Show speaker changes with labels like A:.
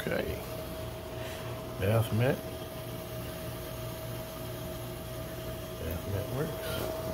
A: Okay. Bathmet. Bathmet works.